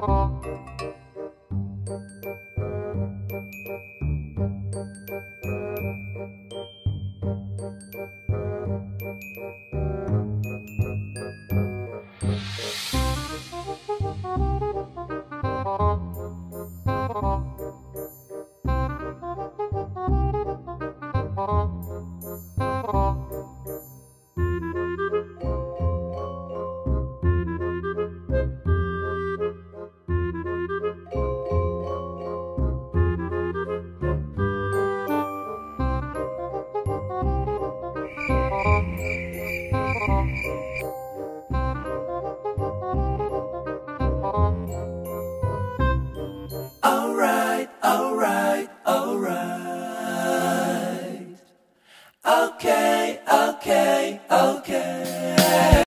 안녕. okay, okay, okay.